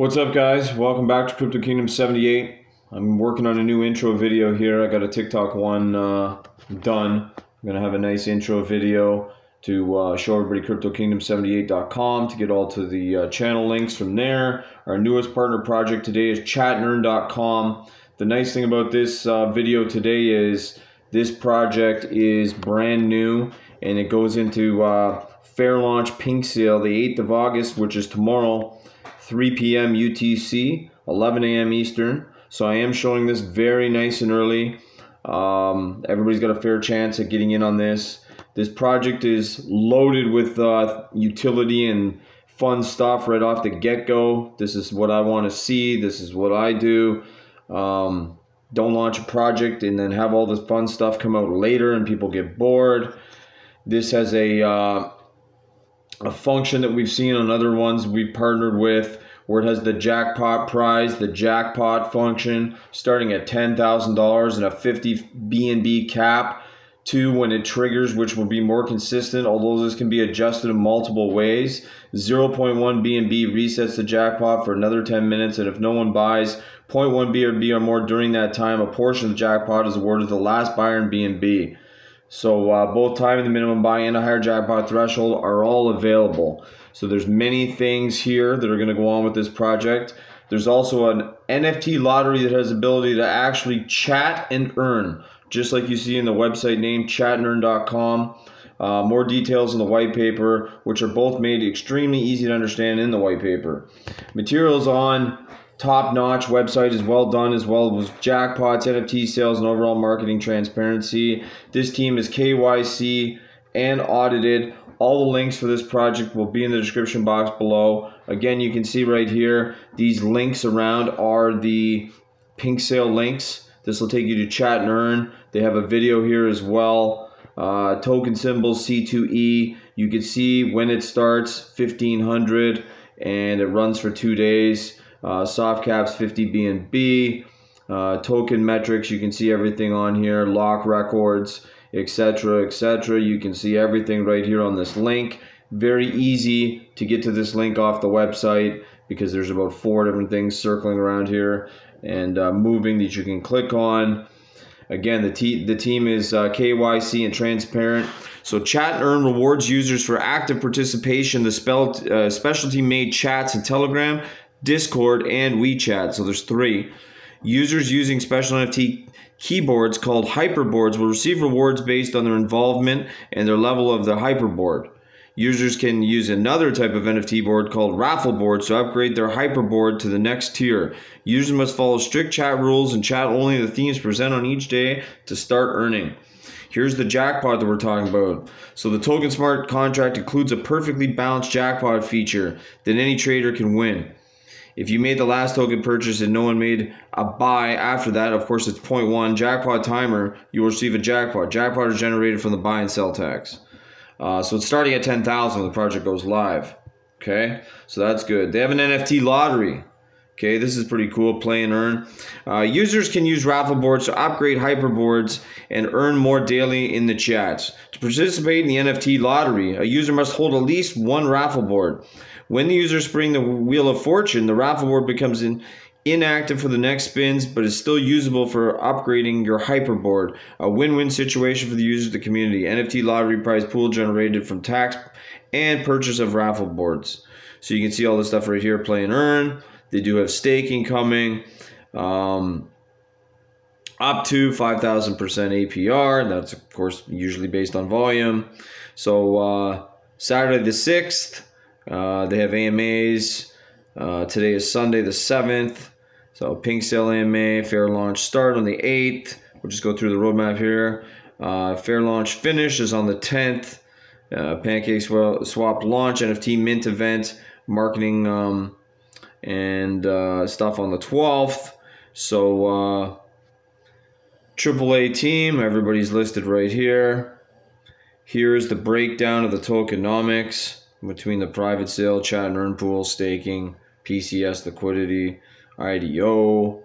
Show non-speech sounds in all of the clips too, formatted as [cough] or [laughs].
What's up guys? Welcome back to Crypto Kingdom 78. I'm working on a new intro video here. I got a TikTok one uh, done. I'm going to have a nice intro video to uh, show everybody CryptoKingdom78.com to get all to the uh, channel links from there. Our newest partner project today is chatandearn.com. The nice thing about this uh, video today is this project is brand new and it goes into uh, fair launch pink sale the 8th of August, which is tomorrow. 3 p.m. UTC, 11 a.m. Eastern. So I am showing this very nice and early. Um, everybody's got a fair chance at getting in on this. This project is loaded with uh, utility and fun stuff right off the get-go. This is what I want to see. This is what I do. Um, don't launch a project and then have all this fun stuff come out later and people get bored. This has a uh, a function that we've seen on other ones we've partnered with where it has the jackpot prize, the jackpot function starting at $10,000 and a 50 BNB cap. Two, when it triggers, which will be more consistent, although this can be adjusted in multiple ways. 0.1 BNB resets the jackpot for another 10 minutes, and if no one buys 0.1 BNB or more during that time, a portion of the jackpot is awarded to the last buyer in BNB. So uh, both time and the minimum buy and a higher jackpot threshold are all available. So there's many things here that are going to go on with this project. There's also an NFT lottery that has ability to actually chat and earn, just like you see in the website name chatandearn.com. Uh, more details in the white paper, which are both made extremely easy to understand in the white paper. Materials on top notch website is well done as well as jackpots, NFT sales, and overall marketing transparency. This team is KYC and audited. All the links for this project will be in the description box below. Again, you can see right here, these links around are the pink sale links. This will take you to chat and earn. They have a video here as well. Uh, token symbols C2E. You can see when it starts, 1500, and it runs for two days uh, soft caps 50 BNB, uh, token metrics, you can see everything on here, lock records, etc., etc. You can see everything right here on this link. Very easy to get to this link off the website because there's about four different things circling around here and uh, moving that you can click on. Again, the, the team is uh, KYC and transparent. So Chat Earn rewards users for active participation. The spell, uh, specialty made chats and Telegram Discord, and WeChat. So there's three. Users using special NFT keyboards called hyperboards will receive rewards based on their involvement and their level of the hyperboard. Users can use another type of NFT board called raffle boards to upgrade their hyperboard to the next tier. Users must follow strict chat rules and chat only the themes present on each day to start earning. Here's the jackpot that we're talking about. So the Token Smart contract includes a perfectly balanced jackpot feature that any trader can win. If you made the last token purchase and no one made a buy after that, of course it's 0.1 jackpot timer, you will receive a jackpot. Jackpot is generated from the buy and sell tax. Uh, so it's starting at 10,000 when the project goes live. Okay, so that's good. They have an NFT lottery. Okay, this is pretty cool. Play and earn. Uh, users can use raffle boards to upgrade hyperboards and earn more daily in the chats. To participate in the NFT lottery, a user must hold at least one raffle board. When the user spring the Wheel of Fortune, the raffle board becomes in, inactive for the next spins, but is still usable for upgrading your hyperboard. A win-win situation for the user, the community. NFT lottery prize pool generated from tax and purchase of raffle boards. So you can see all this stuff right here, play and earn. They do have staking coming. Um, up to 5,000% APR. And that's, of course, usually based on volume. So, uh, Saturday the 6th, uh, they have AMAs. Uh, today is Sunday the 7th. So Pink Sale AMA, fair launch start on the 8th. We'll just go through the roadmap here. Uh, fair launch finish is on the 10th. Uh, Pancake Swap launch, NFT mint event, marketing um, and uh, stuff on the 12th. So uh, AAA team, everybody's listed right here. Here's the breakdown of the tokenomics between the private sale, chat and earn pool, staking, PCS liquidity, IDO,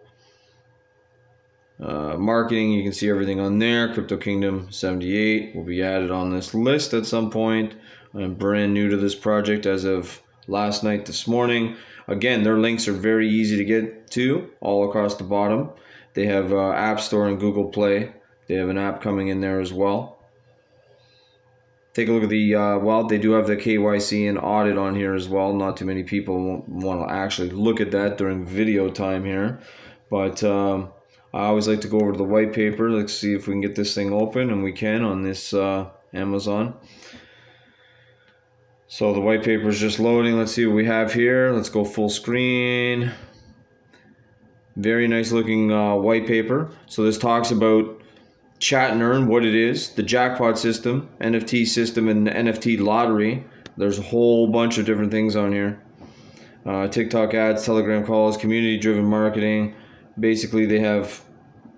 uh, marketing. You can see everything on there. Crypto Kingdom 78 will be added on this list at some point. I'm brand new to this project as of last night, this morning. Again, their links are very easy to get to all across the bottom. They have uh, App Store and Google Play. They have an app coming in there as well. Take a look at the, uh, well, they do have the KYC and audit on here as well. Not too many people want to actually look at that during video time here. But um, I always like to go over to the white paper. Let's see if we can get this thing open, and we can on this uh, Amazon. So the white paper is just loading. Let's see what we have here. Let's go full screen. Very nice looking uh, white paper. So this talks about chat and earn, what it is, the jackpot system, NFT system, and NFT lottery. There's a whole bunch of different things on here. Uh, TikTok ads, Telegram calls, community driven marketing. Basically, they have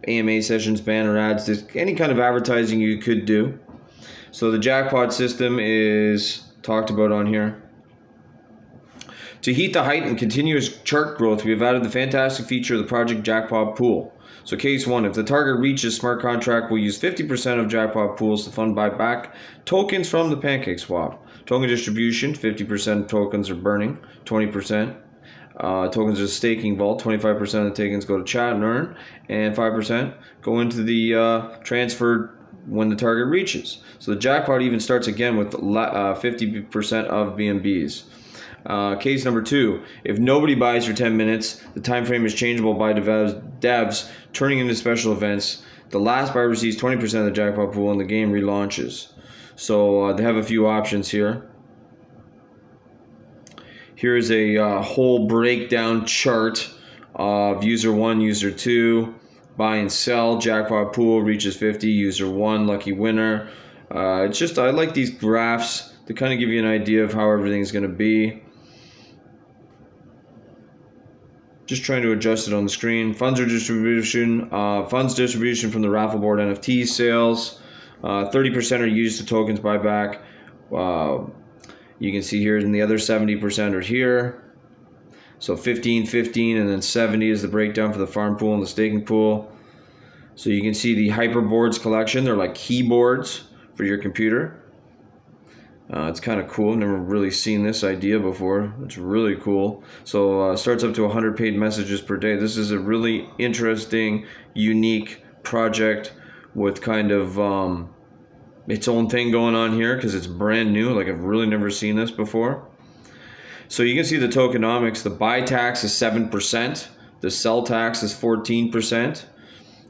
AMA sessions, banner ads, any kind of advertising you could do. So the jackpot system is talked about on here. To heat the height and continuous chart growth, we have added the fantastic feature of the Project Jackpot Pool. So case one, if the target reaches smart contract, we'll use 50% of jackpot pools to fund buyback tokens from the pancake swap. Token distribution, 50% tokens are burning, 20% uh, tokens are staking vault. 25% of the tokens go to chat and earn, and 5% go into the uh, transferred when the target reaches. So the jackpot even starts again with 50% uh, of BNBs. Uh, case number two, if nobody buys for 10 minutes, the time frame is changeable by devs, devs turning into special events. The last buyer receives 20% of the jackpot pool and the game relaunches. So uh, they have a few options here. Here's a uh, whole breakdown chart of user one, user two, buy and sell, jackpot pool reaches 50, user one, lucky winner. Uh, it's just, I like these graphs to kind of give you an idea of how everything's going to be. Just trying to adjust it on the screen. Funds distribution, uh, funds distribution from the raffle board NFT sales. 30% uh, are used to tokens buyback. Uh, you can see here, and the other 70% are here. So 15, 15, and then 70 is the breakdown for the farm pool and the staking pool. So you can see the hyperboards collection. They're like keyboards for your computer. Uh, it's kind of cool. I've Never really seen this idea before. It's really cool. So uh, starts up to 100 paid messages per day. This is a really interesting, unique project with kind of um, its own thing going on here because it's brand new. Like I've really never seen this before. So you can see the tokenomics. The buy tax is 7%. The sell tax is 14%.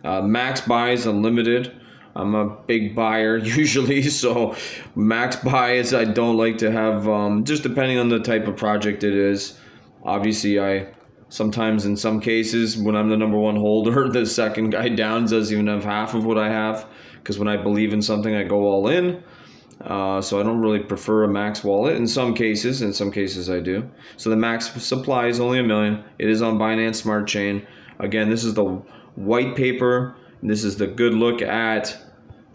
Uh, max buys unlimited. I'm a big buyer [laughs] usually, so max buys I don't like to have, um, just depending on the type of project it is. Obviously, I sometimes in some cases when I'm the number one holder, [laughs] the second guy down doesn't even have half of what I have because when I believe in something, I go all in. Uh, so I don't really prefer a max wallet in some cases. In some cases, I do. So the max supply is only a million. It is on Binance Smart Chain. Again, this is the white paper. This is the good look at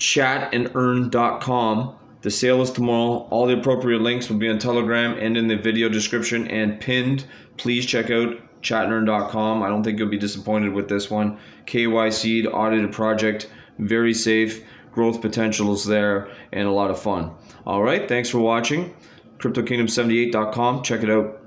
chatandearn.com. The sale is tomorrow. All the appropriate links will be on Telegram and in the video description and pinned. Please check out chatandearn.com. I don't think you'll be disappointed with this one. KYC audited project, very safe growth potential is there, and a lot of fun. All right, thanks for watching. CryptoKingdom78.com. Check it out.